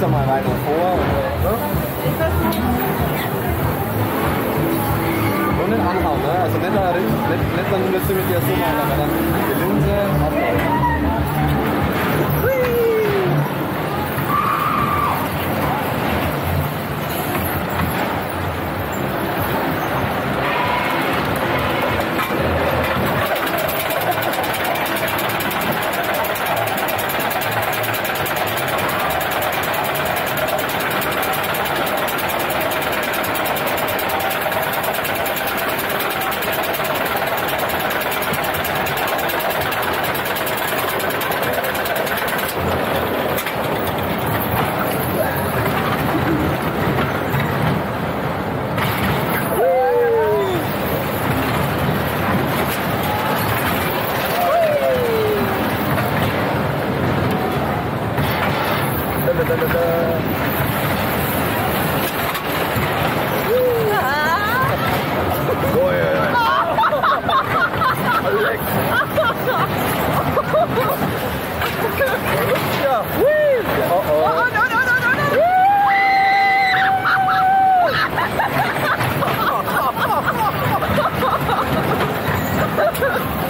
Guckst du mal rein und vor. Und, äh, ne? und den Anhang, ne? Also nicht, nicht, nicht, nicht dann müsst ihr mit der Summe, aber dann die Linse, Ablauf. ダダダダおいおいおい Yeah. Woo! Uh-oh. Uh-oh, no, no, no, no, no. Woo! Ha ha ha!